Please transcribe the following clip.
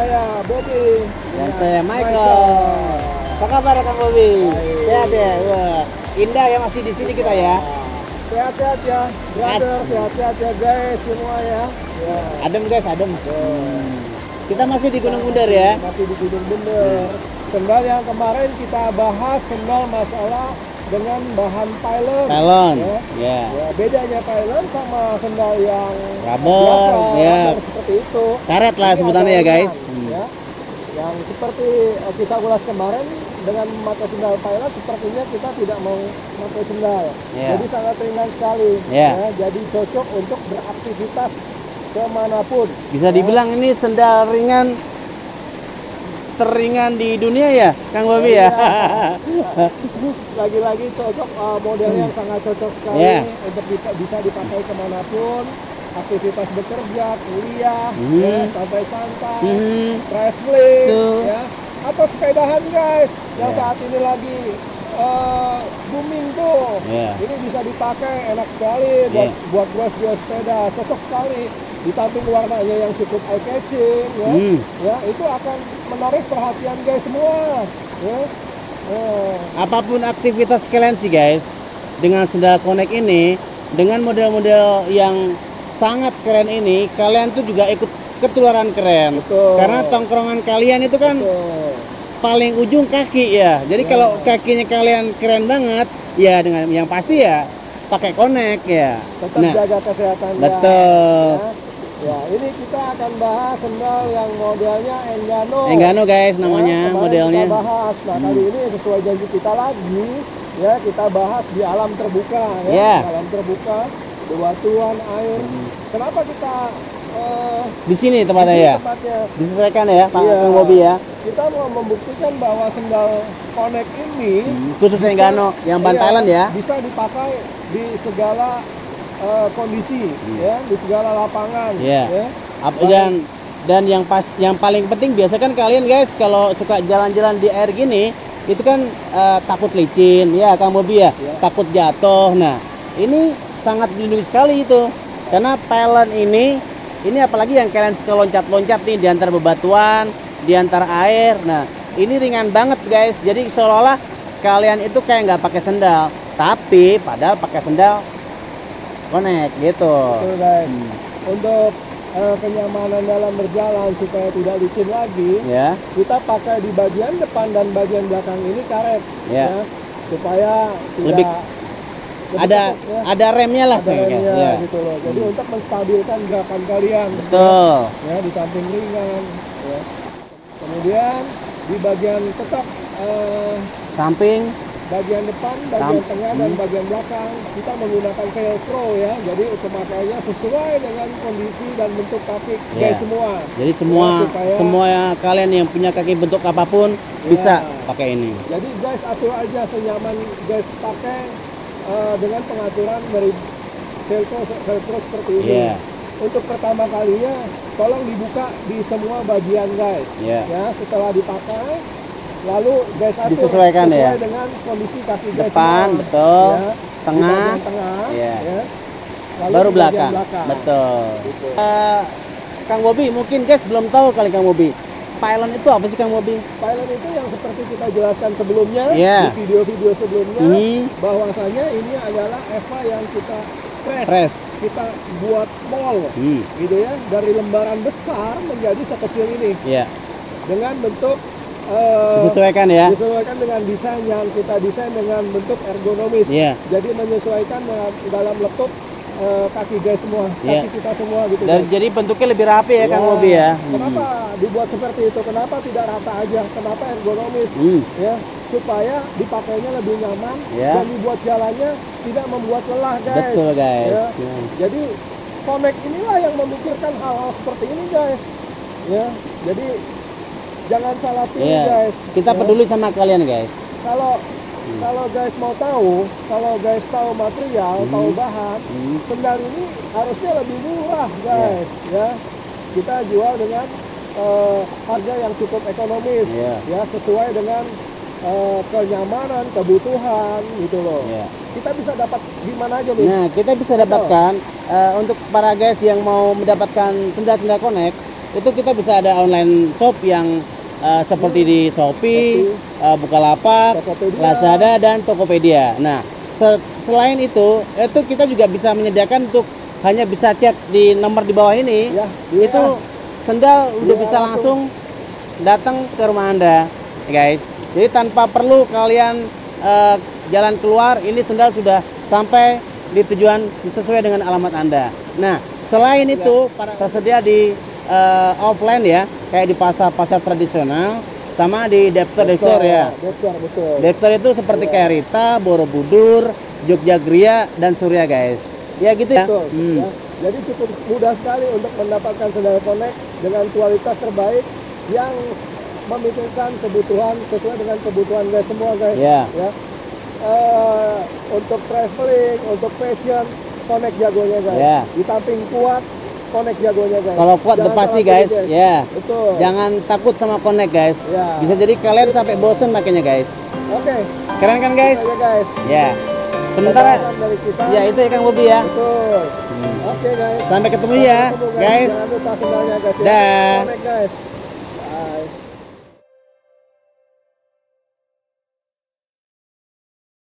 saya Bobby Dan saya Michael. Apa kabar Kang Bobi? Baik. Sehat ya? Wah, indah ya masih di sini kita ya. sehat-sehat ya brother sehat-sehat ya guys semua ya ya Adem guys, adem. Kita masih di Gunung Bundar ya. masih di Gunung Bener sendal yang kemarin kita bahas sendal masalah dengan bahan pylon Talon. ya. Ya. Ya, bedanya pylon sama sendal yang Rubber, biasa, ya. rubber seperti itu. Karet lah Ini sebutannya ya guys. Hmm. ya. Yang seperti eh, kita ulas kemarin dengan memakai sendal pylon sepertinya kita tidak mau memakai sendal. Ya. Jadi sangat ringan sekali. Ya. jadi cocok untuk beraktivitas ke mana pun. Bisa Ya. dibilang ini sendal ringan teringan di dunia ya, Kang Bobi ya. Lagi-lagi cocok uh, model yang sangat cocok sekali Ya. untuk bisa dipakai ke mana pun. Aktivitas bekerja, kuliah, Hmm. ya, santai-santai. Hmm. traveling Tuh. ya atau sepedahan guys yang Ya. saat ini lagi eh, booming tuh Ya. ini bisa dipakai enak sekali buat Ya. buat gua sepeda cocok sekali di samping warnanya yang cukup eye catching ya Hmm. ya itu akan menarik perhatian guys semua ya Eh, Apa pun aktivitas kalian sih guys, dengan sendal Connect ini, dengan model-model yang sangat keren ini, kalian tuh juga ikut ketularan keren. betul Karena tongkrongan kalian itu kan betul. paling ujung kaki ya. Jadi Ya. kalau kakinya kalian keren banget, ya dengan yang pasti ya pakai Connect ya. tetap Nah, jaga kesehatan betul. ya. ya ini kita akan bahas sendal yang modelnya Engano Enggano guys Ya, namanya kemarin modelnya. Kita bahas. Nah, Hmm. kali ini sesuai janji kita lagi, ya kita bahas di alam terbuka ya. Ya. Di alam terbuka, bebatuan air. Kenapa kita eh, Di sini tempatnya di ya. tempatnya? Disesuaikan ya, Pak Iya. Kang Bobi ya. Kita mau membuktikan bahwa sendal Connect ini Hmm, Khusus bisa- Enggano yang ban iya, Thailand ya. Bisa dipakai di segala eh, kondisi, Hmm. ya, di segala lapangan. Iya. ya. Ap- dan dan yang pas yang paling penting biasa kan kalian guys kalau suka jalan-jalan di air gini itu kan eh, takut licin ya Kang Bobi ya Iya. takut jatuh nah ini sangat dilindungi sekali itu. Karena pylon ini ini apalagi yang kalian suka loncat-loncat nih di antara bebatuan di antara air. Nah ini ringan banget guys. Jadi seolah-olah kalian itu kayak nggak pakai sendal. Tapi padahal pakai sendal connect gitu. Betul guys. Hmm, Untuk eh, kenyamanan dalam berjalan supaya tidak licin lagi, ya. kita pakai di bagian depan dan bagian belakang ini karet Ya. supaya tidak lebih ada ya. ada remnya lah ada remnya ya. gitu loh jadi untuk menstabilkan gerakan kalian Betul. ya di samping ringan ya. kemudian di bagian tetap eh, Samping bagian depan bagian Sam- tengah dan hmm. bagian belakang kita menggunakan velcro ya jadi pemakaiannya sesuai dengan kondisi dan bentuk kaki Ya. guys semua jadi semua Ya, supaya- semua kalian yang punya kaki bentuk apa pun Ya. bisa pakai ini. Jadi guys atur aja senyaman guys pakai eh, dengan pengaturan dari velcro velcro seperti ini. Iya. Untuk pertama kalinya tolong dibuka di semua bagian guys. Iya. Ya setelah dipakai lalu guys atur Disesuaikan sesuai ya. dengan kondisi kaki guys Depan, semua. betul. Ya, Tengah, tengah. Iya. ya. Lalu baru belakang. belakang. Betul. Gitu. Eh, Kang Bobi, mungkin guys belum tahu kali Kang Bobi. Pylon itu apa sih Kang Bobi? Pylon itu yang seperti kita jelaskan sebelumnya Iya. di video-video sebelumnya Hmm, bahwasanya ini adalah Eva yang kita press, press. kita buat mall Hmm, gitu ya dari lembaran besar menjadi sekecil ini ya. dengan bentuk eh, Disesuaikan ya. disesuaikan dengan desain yang kita desain dengan bentuk ergonomis Iya. jadi menyesuaikan dengan dalam lekuk eh, kaki guys semua Iya. kaki kita semua gitu Dan guys. jadi bentuknya lebih rapi ya Kang Ya, Bobi ya. Hmm. Dibuat seperti itu kenapa tidak rata aja kenapa ergonomis Hmm, ya supaya dipakainya lebih nyaman Ya. dan dibuat jalannya tidak membuat lelah guys betul guys. Ya. Ya. jadi Connect inilah yang memikirkan hal-hal seperti ini guys ya jadi jangan salah pilih Iya. guys Kita Ya. peduli sama kalian guys. kalau kalau guys mau tahu kalau guys tahu material Hmm. tahu bahan Hmm, sendal ini harusnya lebih murah guys ya kita jual dengan eh, harga yang cukup ekonomis Iya. ya sesuai dengan eh, kenyamanan kebutuhan gitu loh ya. kita bisa dapat di mana aja nih Nah, kita bisa dapatkan eh, untuk para guys yang mau mendapatkan sendal-sendal Connect, itu kita bisa ada online shop yang eh, seperti di Shopee, eh, Bukalapak, Tokopedia. Lazada dan Tokopedia. Nah, se- selain itu, itu kita juga bisa menyediakan untuk hanya bisa chat di nomor di bawah ini. Ya. Itu sendal udah bisa langsung. datang ke rumah Anda, guys. Jadi tanpa perlu kalian eh, jalan keluar, ini sendal sudah sampai di tujuan sesuai dengan alamat Anda. Nah, selain Iya. itu tersedia di eh, offline ya, kayak di pasar-pasar tradisional sama di deptor deptor ya. Deptor, betul. Deptor itu seperti Iya. kayak Rita, Borobudur, Jogja Gria dan Surya guys. Ya gitu ya. Betul, Hmm. ya. Jadi cukup mudah sekali untuk mendapatkan sendal connect dengan kualitas terbaik yang memikirkan kebutuhan sesuai dengan kebutuhan guys semua guys. Ya. Ya. Eh, untuk traveling, untuk fashion, connect jagonya guys. Ya. Di samping kuat, connect jagonya guys. Kalau kuat udah pasti guys. Ya. Betul. Jangan takut sama connect guys. Ya. Bisa jadi kalian sampai bosen makanya guys. Oke. Keren kan guys? Aja guys. Ya. Sementara ya itu ya Kang Bobi ya. Betul. Hmm. Oke guys. Sampai ketemu ya, guys. Guys ya. Dah.